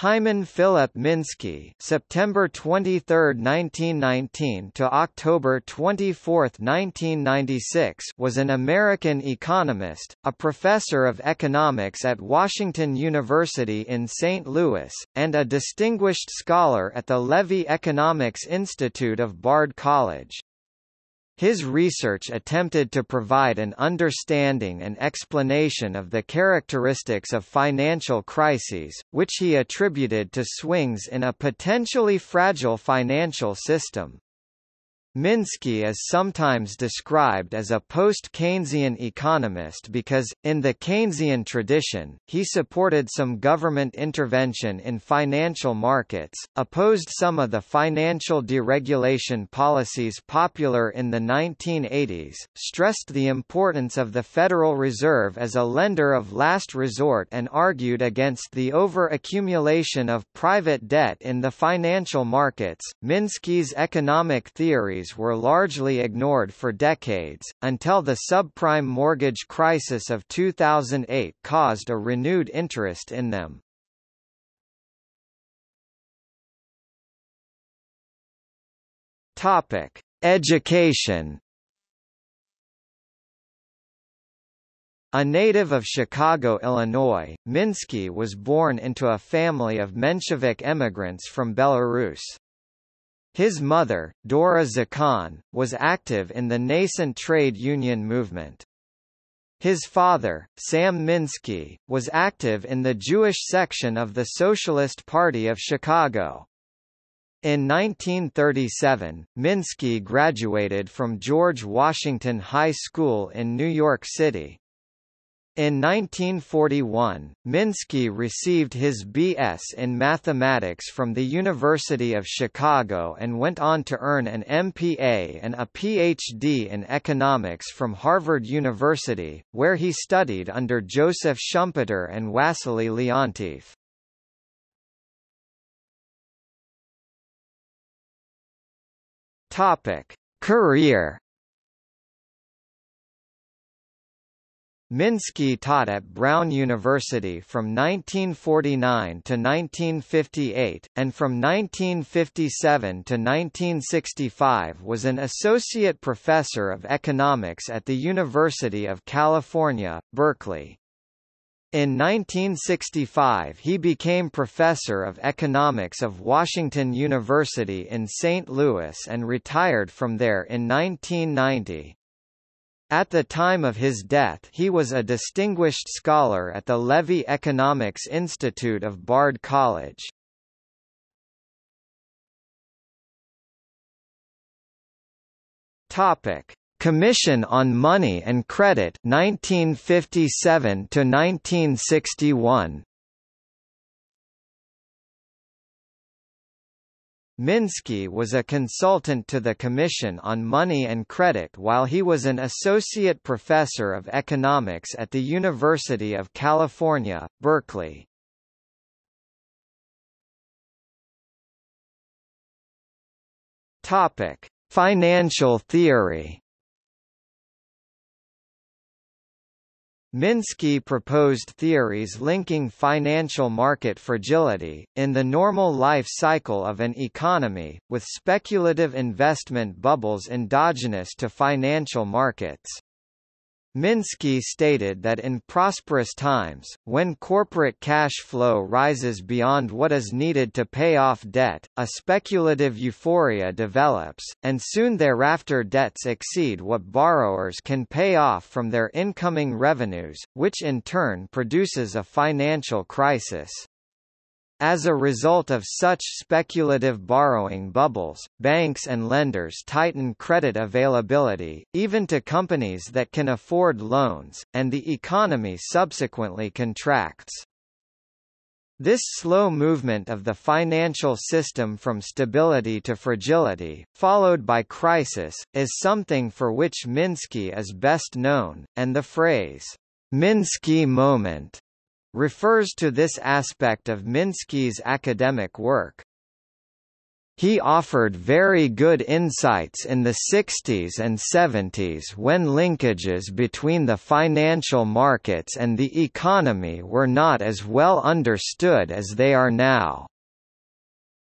Hyman Philip Minsky September 23, 1919 to October 24, 1996 was an American economist, a professor of economics at Washington University in St. Louis, and a distinguished scholar at the Levy Economics Institute of Bard College. His research attempted to provide an understanding and explanation of the characteristics of financial crises, which he attributed to swings in a potentially fragile financial system. Minsky is sometimes described as a post-Keynesian economist because, in the Keynesian tradition, he supported some government intervention in financial markets, opposed some of the financial deregulation policies popular in the 1980s, stressed the importance of the Federal Reserve as a lender of last resort and argued against the over-accumulation of private debt in the financial markets. Minsky's economic theories were largely ignored for decades, until the subprime mortgage crisis of 2008 caused a renewed interest in them. Topic: Education. A native of Chicago, Illinois, Minsky was born into a family of Menshevik emigrants from Belarus. His mother, Dora Zakon, was active in the nascent trade union movement. His father, Sam Minsky, was active in the Jewish section of the Socialist Party of Chicago. In 1937, Minsky graduated from George Washington High School in New York City. In 1941, Minsky received his B.S. in mathematics from the University of Chicago and went on to earn an M.P.A. and a Ph.D. in economics from Harvard University, where he studied under Joseph Schumpeter and Wassily Leontief. Career Minsky taught at Brown University from 1949 to 1958, and from 1957 to 1965 was an associate professor of economics at the University of California, Berkeley. In 1965 he became professor of economics of Washington University in St. Louis and retired from there in 1990. At the time of his death he was a distinguished scholar at the Levy Economics Institute of Bard College. Topic: Commission on Money and Credit 1957 to 1961. Minsky was a consultant to the Commission on Money and Credit while he was an associate professor of economics at the University of California, Berkeley. Topic: Financial theory. Minsky proposed theories linking financial market fragility, in the normal life cycle of an economy, with speculative investment bubbles endogenous to financial markets. Minsky stated that in prosperous times, when corporate cash flow rises beyond what is needed to pay off debt, a speculative euphoria develops, and soon thereafter debts exceed what borrowers can pay off from their incoming revenues, which in turn produces a financial crisis. As a result of such speculative borrowing bubbles, banks and lenders tighten credit availability, even to companies that can afford loans, and the economy subsequently contracts. This slow movement of the financial system from stability to fragility, followed by crisis, is something for which Minsky is best known, and the phrase, Minsky moment refers to this aspect of Minsky's academic work. He offered very good insights in the 60s and 70s when linkages between the financial markets and the economy were not as well understood as they are now.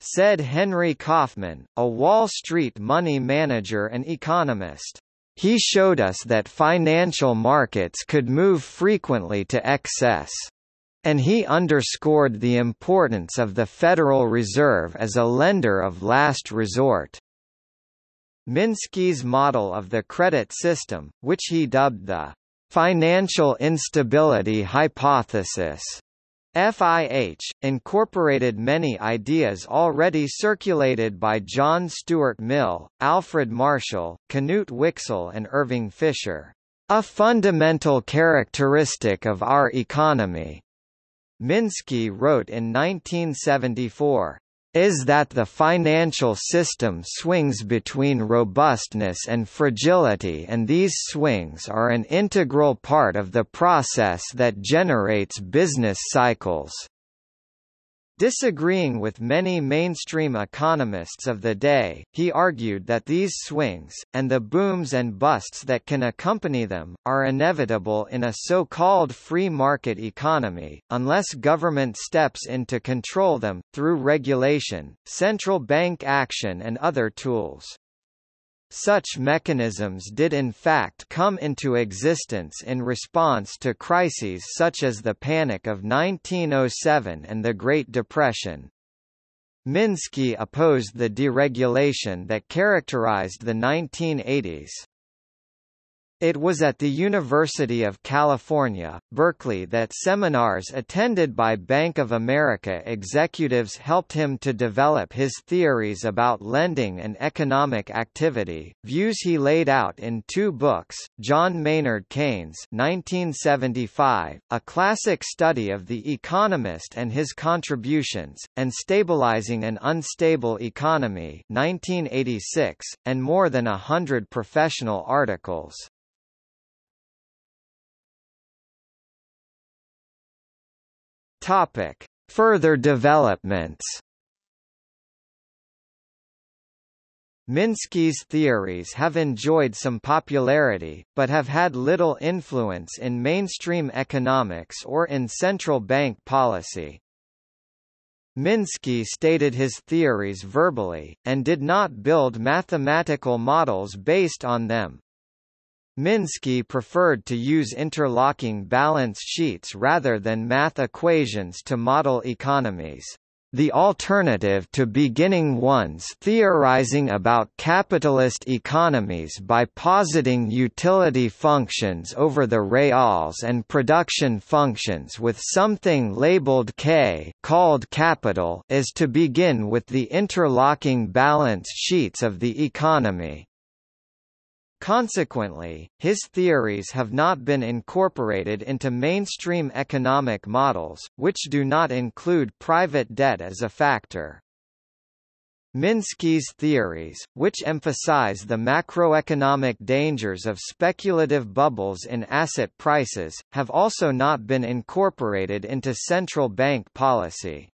Said Henry Kaufman, a Wall Street money manager and economist. He showed us that financial markets could move frequently to excess. And he underscored the importance of the Federal Reserve as a lender of last resort. Minsky's model of the credit system, which he dubbed the financial instability hypothesis, FIH, incorporated many ideas already circulated by John Stuart Mill, Alfred Marshall, Knut Wicksell and Irving Fisher. A fundamental characteristic of our economy, Minsky wrote in 1974, is that the financial system swings between robustness and fragility and these swings are an integral part of the process that generates business cycles. Disagreeing with many mainstream economists of the day, he argued that these swings, and the booms and busts that can accompany them, are inevitable in a so-called free market economy, unless government steps in to control them, through regulation, central bank action and other tools. Such mechanisms did in fact come into existence in response to crises such as the Panic of 1907 and the Great Depression. Minsky opposed the deregulation that characterized the 1980s. It was at the University of California, Berkeley that seminars attended by Bank of America executives helped him to develop his theories about lending and economic activity, views he laid out in two books, John Maynard Keynes 1975, a classic study of the economist and his contributions, and Stabilizing an Unstable Economy 1986, and more than a hundred professional articles. Topic: Further developments. Minsky's theories have enjoyed some popularity, but have had little influence in mainstream economics or in central bank policy. Minsky stated his theories verbally, and did not build mathematical models based on them. Minsky preferred to use interlocking balance sheets rather than math equations to model economies. The alternative to beginning ones theorizing about capitalist economies by positing utility functions over the reals and production functions with something labeled K called capital is to begin with the interlocking balance sheets of the economy. Consequently, his theories have not been incorporated into mainstream economic models, which do not include private debt as a factor. Minsky's theories, which emphasize the macroeconomic dangers of speculative bubbles in asset prices, have also not been incorporated into central bank policy.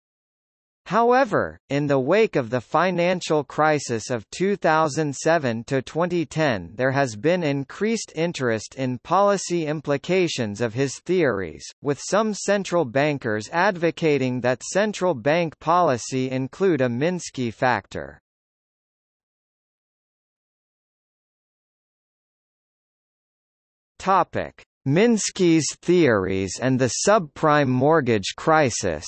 However, in the wake of the financial crisis of 2007 to 2010 there has been increased interest in policy implications of his theories, with some central bankers advocating that central bank policy include a Minsky factor. Minsky's theories and the subprime mortgage crisis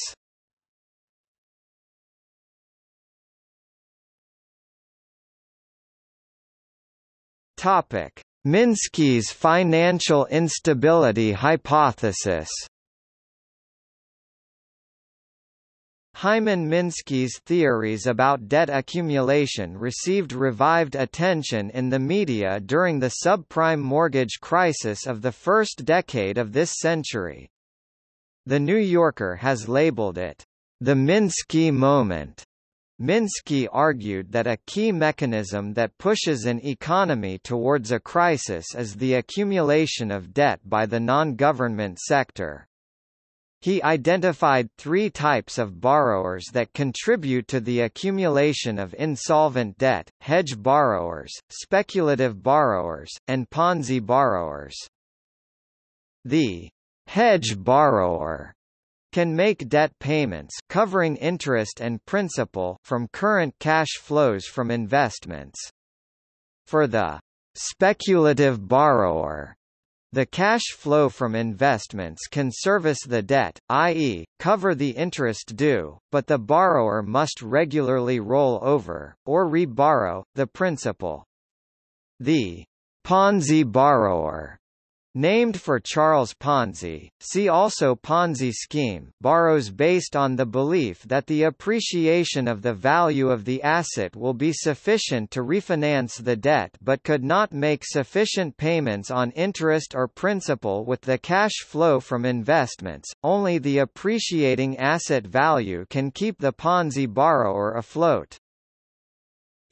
Topic: Minsky's financial instability hypothesis. Hyman Minsky's theories about debt accumulation received revived attention in the media during the subprime mortgage crisis of the first decade of this century. The New Yorker has labeled it, the Minsky moment. Minsky argued that a key mechanism that pushes an economy towards a crisis is the accumulation of debt by the non-government sector. He identified three types of borrowers that contribute to the accumulation of insolvent debt, hedge borrowers, speculative borrowers, and Ponzi borrowers. The hedge borrower can make debt payments covering interest and principal from current cash flows from investments. For the speculative borrower, the cash flow from investments can service the debt, i.e., cover the interest due, but the borrower must regularly roll over, or re-borrow, the principal. The Ponzi borrower Named for Charles Ponzi, see also Ponzi scheme borrows based on the belief that the appreciation of the value of the asset will be sufficient to refinance the debt but could not make sufficient payments on interest or principal with the cash flow from investments, only the appreciating asset value can keep the Ponzi borrower afloat.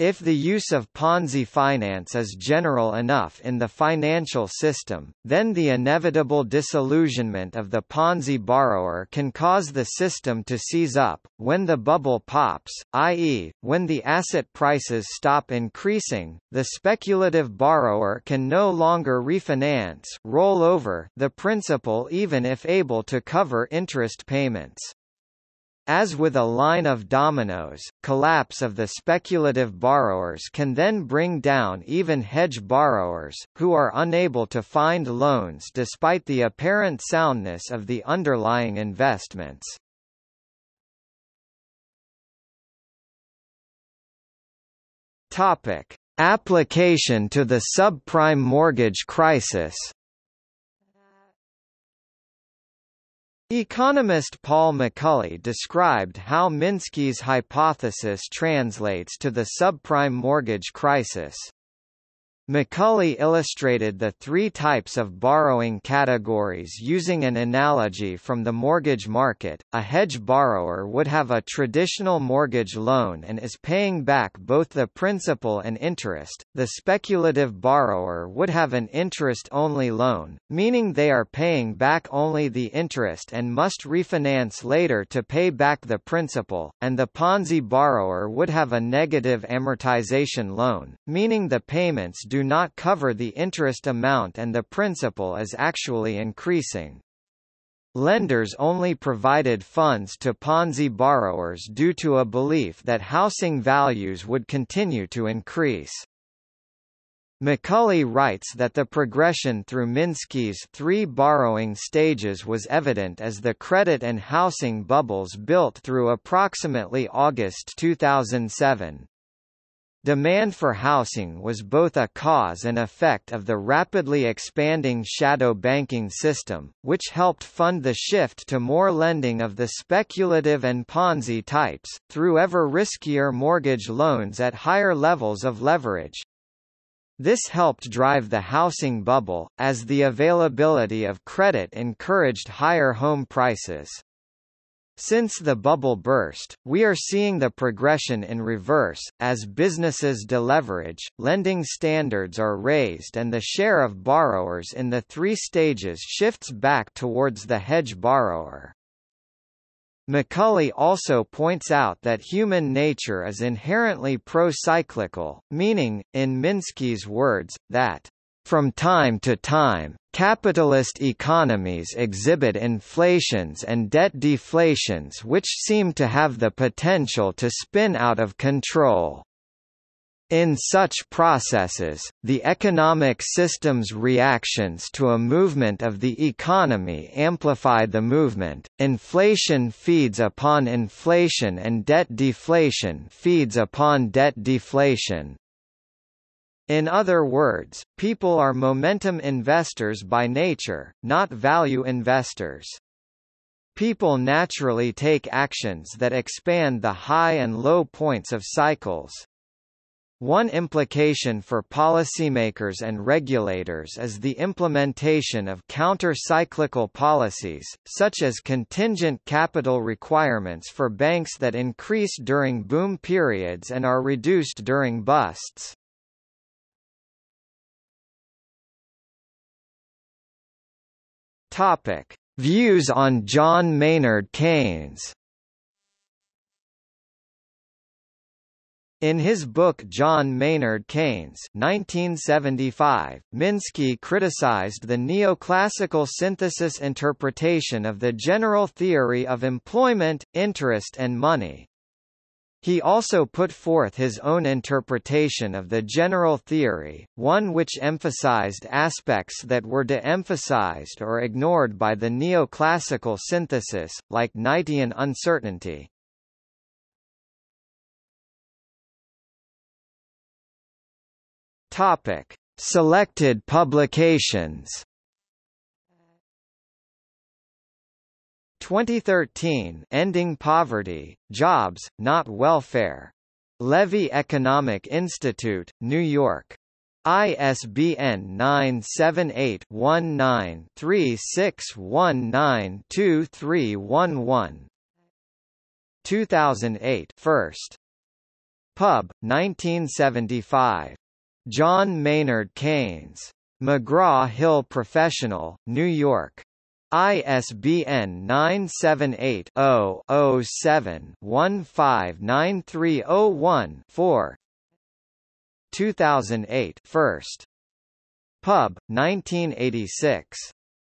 If the use of Ponzi finance is general enough in the financial system, then the inevitable disillusionment of the Ponzi borrower can cause the system to seize up. When the bubble pops, i.e., when the asset prices stop increasing, the speculative borrower can no longer refinance roll over the principal even if able to cover interest payments. As with a line of dominoes, collapse of the speculative borrowers can then bring down even hedge borrowers, who are unable to find loans despite the apparent soundness of the underlying investments. Topic: Application to the subprime mortgage crisis. Economist Paul McCulley described how Minsky's hypothesis translates to the subprime mortgage crisis. McCulley illustrated the three types of borrowing categories using an analogy from the mortgage market. A hedge borrower would have a traditional mortgage loan and is paying back both the principal and interest. The speculative borrower would have an interest-only loan, meaning they are paying back only the interest and must refinance later to pay back the principal, and the Ponzi borrower would have a negative amortization loan, meaning the payments do not cover the interest amount and the principal is actually increasing. Lenders only provided funds to Ponzi borrowers due to a belief that housing values would continue to increase. McCulley writes that the progression through Minsky's three borrowing stages was evident as the credit and housing bubbles built through approximately August 2007. Demand for housing was both a cause and effect of the rapidly expanding shadow banking system, which helped fund the shift to more lending of the speculative and Ponzi types, through ever riskier mortgage loans at higher levels of leverage. This helped drive the housing bubble, as the availability of credit encouraged higher home prices. Since the bubble burst, we are seeing the progression in reverse, as businesses deleverage, lending standards are raised and the share of borrowers in the three stages shifts back towards the hedge borrower. McCulley also points out that human nature is inherently pro-cyclical, meaning, in Minsky's words, that from time to time, capitalist economies exhibit inflations and debt deflations which seem to have the potential to spin out of control. In such processes, the economic system's reactions to a movement of the economy amplify the movement, inflation feeds upon inflation and debt deflation feeds upon debt deflation. In other words, people are momentum investors by nature, not value investors. People naturally take actions that expand the high and low points of cycles. One implication for policymakers and regulators is the implementation of counter-cyclical policies, such as contingent capital requirements for banks that increase during boom periods and are reduced during busts. Topic: Views on John Maynard Keynes In his book John Maynard Keynes 1975, Minsky criticized the neoclassical synthesis interpretation of the general theory of employment, interest and money. He also put forth his own interpretation of the general theory, one which emphasized aspects that were de-emphasized or ignored by the neoclassical synthesis, like Knightian uncertainty. Topic: Selected publications. 2013 Ending Poverty, Jobs, Not Welfare. Levy Economic Institute, New York. ISBN 978-19-3619-2311. 2008 First. Pub, 1975. John Maynard Keynes. McGraw-Hill Professional, New York. ISBN 978-0-07-159301-4 2008 First. Pub, 1986.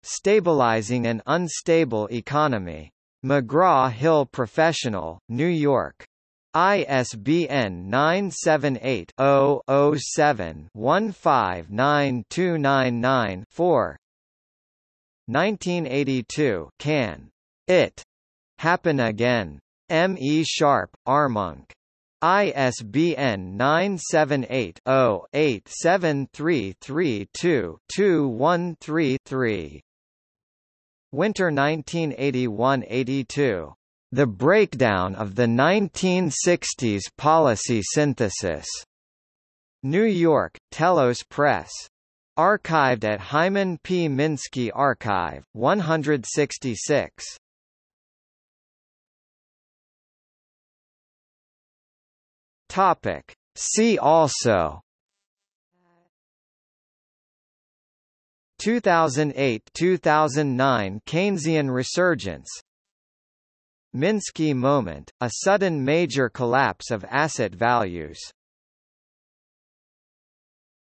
Stabilizing an Unstable Economy. McGraw-Hill Professional, New York. ISBN 978-0-07-159299-4 1982 Can It Happen Again? M. E. Sharpe, Armonk. ISBN 978-0-87332-2133 Winter 1981–82 the Breakdown of the 1960s Policy Synthesis. New York, Telos Press. Archived at Hyman P. Minsky Archive, 166. Topic. See also 2008–2009 Keynesian resurgence Minsky moment, a sudden major collapse of asset values